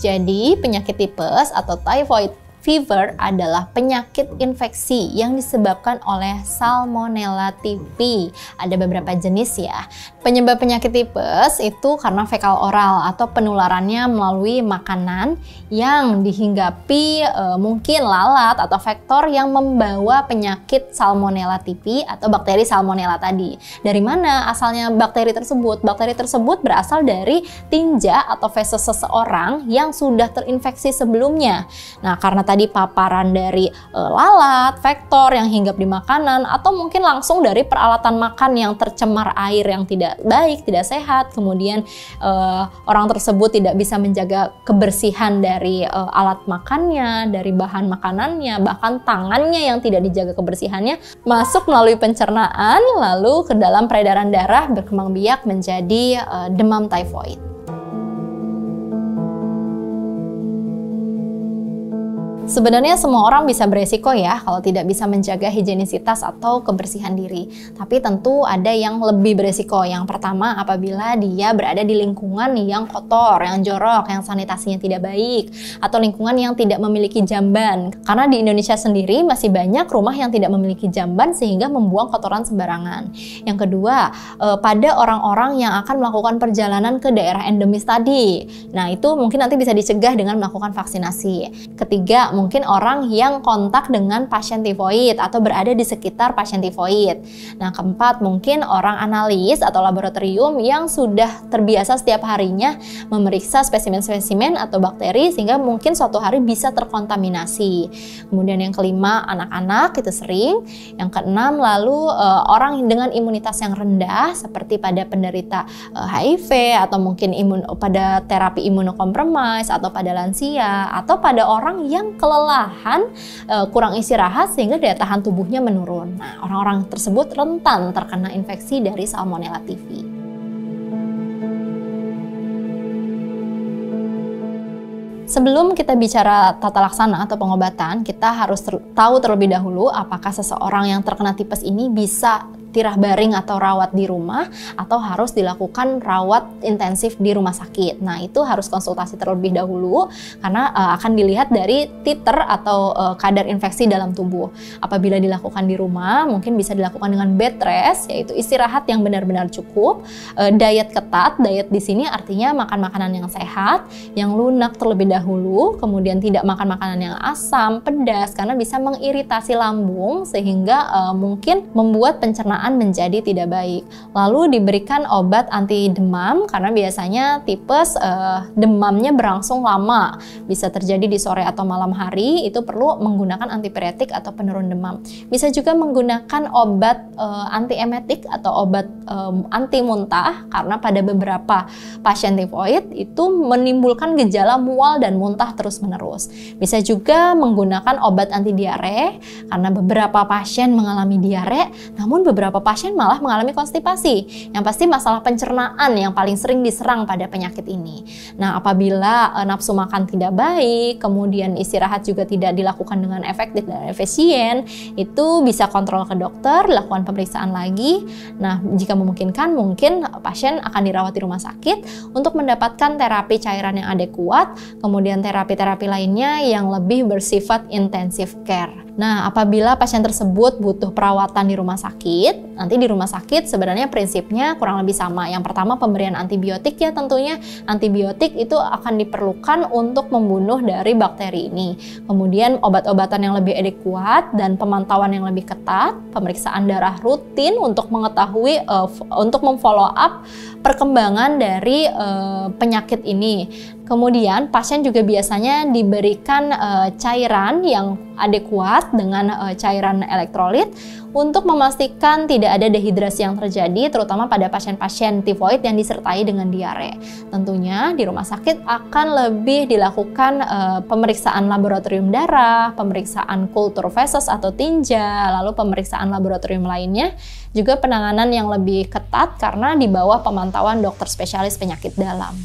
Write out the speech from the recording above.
Jadi, penyakit tipes atau typhoid fever adalah penyakit infeksi yang disebabkan oleh Salmonella typhi. Ada beberapa jenis ya. Penyebab penyakit tipes itu karena fekal oral atau penularannya melalui makanan yang dihinggapi e, mungkin lalat atau vektor yang membawa penyakit Salmonella typhi atau bakteri Salmonella tadi. Dari mana asalnya bakteri tersebut? Bakteri tersebut berasal dari tinja atau feses seseorang yang sudah terinfeksi sebelumnya. Nah, karena tadi paparan dari e, lalat, vektor yang hinggap di makanan atau mungkin langsung dari peralatan makan yang tercemar air yang tidak baik, tidak sehat, kemudian e, orang tersebut tidak bisa menjaga kebersihan dari e, alat makannya, dari bahan makanannya, bahkan tangannya yang tidak dijaga kebersihannya masuk melalui pencernaan lalu ke dalam peredaran darah berkembang biak menjadi e, demam tifoid. Sebenarnya semua orang bisa beresiko ya kalau tidak bisa menjaga higienisitas atau kebersihan diri. Tapi tentu ada yang lebih beresiko. Yang pertama apabila dia berada di lingkungan yang kotor, yang jorok, yang sanitasinya tidak baik, atau lingkungan yang tidak memiliki jamban. Karena di Indonesia sendiri masih banyak rumah yang tidak memiliki jamban sehingga membuang kotoran sembarangan. Yang kedua, eh, pada orang-orang yang akan melakukan perjalanan ke daerah endemis tadi. Nah, itu mungkin nanti bisa dicegah dengan melakukan vaksinasi. Ketiga, mungkin orang yang kontak dengan pasien tifoid atau berada di sekitar pasien tifoid. Nah, keempat, mungkin orang analis atau laboratorium yang sudah terbiasa setiap harinya memeriksa spesimen-spesimen atau bakteri sehingga mungkin suatu hari bisa terkontaminasi. Kemudian yang kelima, anak-anak itu sering. Yang keenam, lalu uh, orang dengan imunitas yang rendah seperti pada penderita eh, HIV atau mungkin imun pada terapi imunokompromis atau pada lansia atau pada orang yang kelelahan, uh, kurang istirahat sehingga daya tahan tubuhnya menurun. Nah, orang-orang tersebut rentan terkena infeksi dari Salmonella typhi. Sebelum kita bicara tata laksana atau pengobatan, kita harus ter tahu terlebih dahulu apakah seseorang yang terkena tipes ini bisa tirah baring atau rawat di rumah atau harus dilakukan rawat intensif di rumah sakit. Nah, itu harus konsultasi terlebih dahulu karena uh, akan dilihat dari titer atau uh, kadar infeksi dalam tubuh. Apabila dilakukan di rumah, mungkin bisa dilakukan dengan bed rest yaitu istirahat yang benar-benar cukup, uh, diet ketat. Diet di sini artinya makan makanan yang sehat, yang lunak terlebih dahulu, kemudian tidak makan makanan yang asam, pedas karena bisa mengiritasi lambung sehingga uh, mungkin membuat pencernaan pencernaan menjadi tidak baik. Lalu diberikan obat anti demam karena biasanya tipes uh, demamnya berlangsung lama, bisa terjadi di sore atau malam hari. Itu perlu menggunakan antipiretik atau penurun demam. Bisa juga menggunakan obat uh, antiemetik atau obat um, anti muntah karena pada beberapa pasien tifoid itu menimbulkan gejala mual dan muntah terus-menerus. Bisa juga menggunakan obat anti diare karena beberapa pasien mengalami diare, namun beberapa beberapa pasien malah mengalami konstipasi. Yang pasti masalah pencernaan yang paling sering diserang pada penyakit ini. Nah, apabila e, nafsu makan tidak baik, kemudian istirahat juga tidak dilakukan dengan efektif dan efisien, itu bisa kontrol ke dokter, lakukan pemeriksaan lagi. Nah, jika memungkinkan, mungkin pasien akan dirawat di rumah sakit untuk mendapatkan terapi cairan yang adekuat, kemudian terapi-terapi lainnya yang lebih bersifat intensive care. Nah, apabila pasien tersebut butuh perawatan di rumah sakit, nanti di rumah sakit sebenarnya prinsipnya kurang lebih sama. Yang pertama pemberian antibiotik ya tentunya antibiotik itu akan diperlukan untuk membunuh dari bakteri ini. Kemudian obat-obatan yang lebih adekuat dan pemantauan yang lebih ketat, pemeriksaan darah rutin untuk mengetahui uh, untuk memfollow up perkembangan dari uh, penyakit ini. Kemudian pasien juga biasanya diberikan uh, cairan yang adekuat dengan uh, cairan elektrolit untuk memastikan tidak ada dehidrasi yang terjadi terutama pada pasien-pasien tifoid yang disertai dengan diare. Tentunya di rumah sakit akan lebih dilakukan uh, pemeriksaan laboratorium darah, pemeriksaan kultur feses atau tinja, lalu pemeriksaan laboratorium lainnya, juga penanganan yang lebih ketat karena di bawah pemantauan dokter spesialis penyakit dalam.